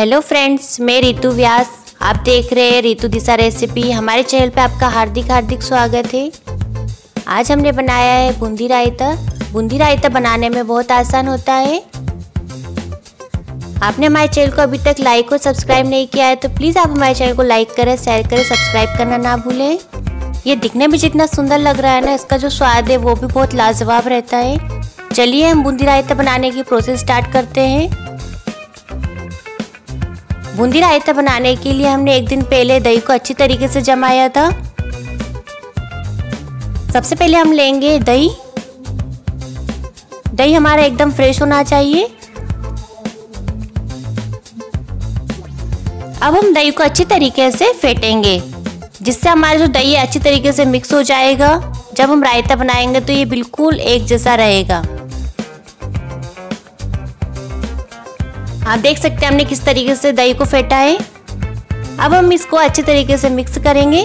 Hello friends मैं रितु व्यास। आप देख रहे हैं रितु दिशा रेसिपी हमारे चैनल पे आपका हार्दिक हार्दिक स्वागत है। आज हमने बनाया है बूंदी रायता। बूंदी रायता बनाने में बहुत आसान होता है। आपने हमारे चैनल को अभी तक लाइक और सब्सक्राइब नहीं किया है तो प्लीज़ आप हमारे चैनल को लाइक करें शेयर करें सब्सक्राइब करना ना भूलें। ये दिखने में जितना सुंदर लग रहा है ना, इसका जो स्वाद है, वो भी बहुत लाजवाब रहता है। चलिए हम बूंदी रायता बनाने की प्रोसेस स्टार्ट करते हैं। बूंदी रायता बनाने के लिए हमने एक दिन पहले दही को अच्छी तरीके से जमाया था। सबसे पहले हम लेंगे दही। दही हमारा एकदम फ्रेश होना चाहिए। अब हम दही को अच्छी तरीके से फेंटेंगे, जिससे हमारा जो दही अच्छी तरीके से मिक्स हो जाएगा। जब हम रायता बनाएँगे तो ये बिल्कुल एक जैसा रहेगा। आप देख सकते हैं हमने किस तरीके से दही को फेंटा है अब हम इसको अच्छे तरीके से मिक्स करेंगे।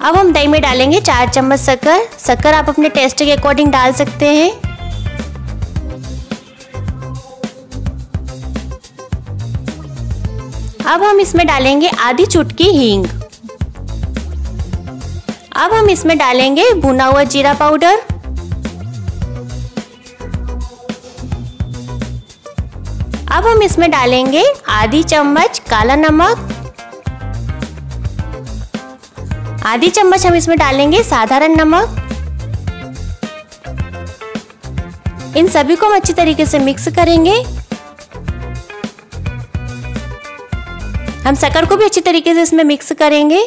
अब हम दही में डालेंगे चार चम्मच शक्कर। शक्कर आप अपने टेस्ट के अकॉर्डिंग डाल सकते हैं। अब हम इसमें डालेंगे आधी चुटकी हींग। अब हम इसमें डालेंगे भुना हुआ जीरा पाउडर। अब हम इसमें डालेंगे आधी चम्मच काला नमक। आधी चम्मच हम इसमें डालेंगे साधारण नमक। इन सभी को हम अच्छी तरीके से मिक्स करेंगे। हम शक्कर को भी अच्छी तरीके से इसमें मिक्स करेंगे।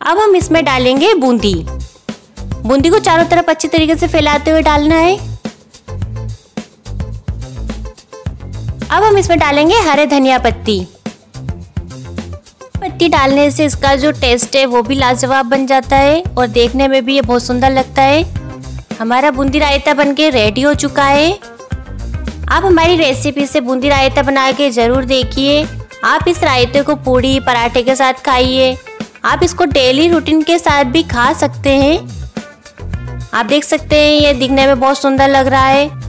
अब हम इसमें डालेंगे बूंदी। बूंदी को चारों तरफ़ अच्छी तरीके से फैलाते हुए डालना है। अब हम इसमें डालेंगे हरे धनिया पत्ती। पत्ती डालने से इसका जो टेस्ट है, वो भी लाजवाब बन जाता है और देखने में भी ये बहुत सुंदर लगता है। हमारा बूंदी रायता बनके रेडी हो चुका है। आप हमारी रेसिपी से बूंदी रायता बना के ज़रूर देखिए। आप इस रायते को पूड़ी, पराठे के साथ खाइए। आप इसको डेली रूटीन के साथ भी खा सकते हैं। आप देख सकते हैं, ये दिखने में बहुत सुंदर लग रहा है।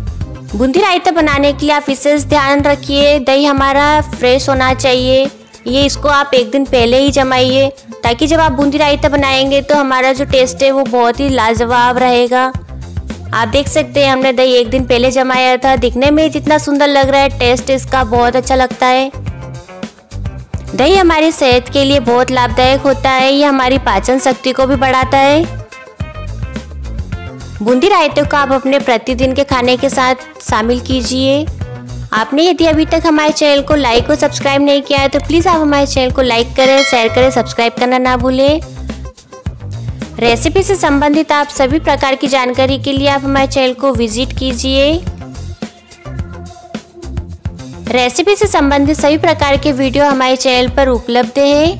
बूंदी रायता बनाने के लिए आप विशेष ध्यान रखिए, दही हमारा फ्रेश होना चाहिए। ये इसको आप एक दिन पहले ही जमाइए, ताकि जब आप बूंदी रायता बनाएँगे तो हमारा जो टेस्ट है वो बहुत ही लाजवाब रहेगा। आप देख सकते हैं, हमने दही एक दिन पहले जमाया था। दिखने में जितना सुंदर लग रहा है टेस्ट इसका बहुत अच्छा लगता है। दही हमारी सेहत के लिए बहुत लाभदायक होता है, ये हमारी पाचन शक्ति को भी बढ़ाता है। बूंदी रायते को आप अपने प्रतिदिन के खाने के साथ शामिल कीजिए। आपने यदि अभी तक हमारे चैनल को लाइक और सब्सक्राइब नहीं किया है तो प्लीज़ आप हमारे चैनल को लाइक करें शेयर करें सब्सक्राइब करना ना भूलें। रेसिपी से संबंधित आप सभी प्रकार की जानकारी के लिए आप हमारे चैनल को विज़िट कीजिए। रेसिपी से संबंधित सभी प्रकार के वीडियो हमारे चैनल पर उपलब्ध है।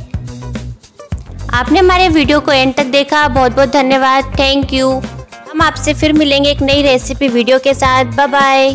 आपने हमारे वीडियो को एंड तक देखा। बहुत बहुत धन्यवाद। थैंक यू हम आपसे फिर मिलेंगे एक नई रेसिपी वीडियो के साथ। Bye bye